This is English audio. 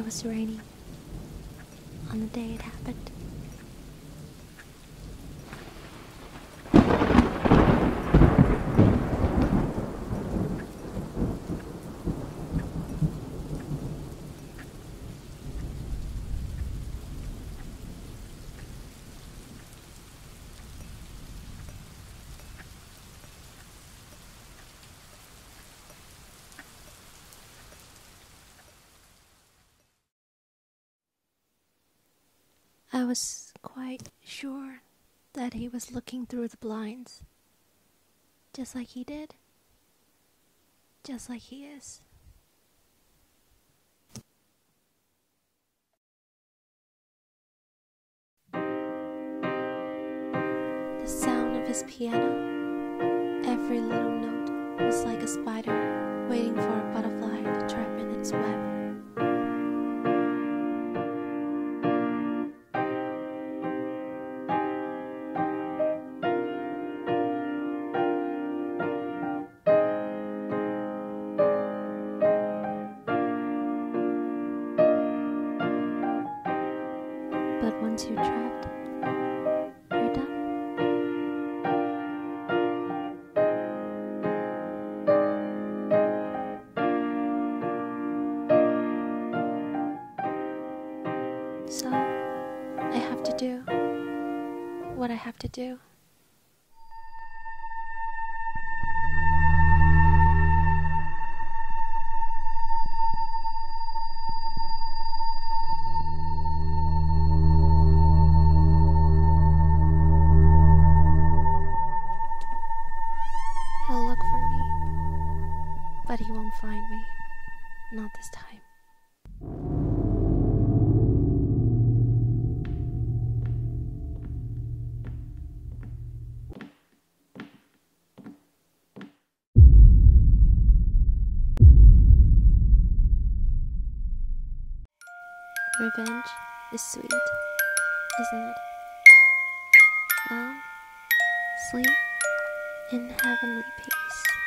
It was raining on the day it happened. I was quite sure that he was looking through the blinds. Just like he did. Just like he is. The sound of his piano, every little note was like a spider waiting for you're trapped, you're done. So, I have to do what I have to do. But he won't find me. Not this time. Revenge is sweet, isn't it? Well, sleep in heavenly peace.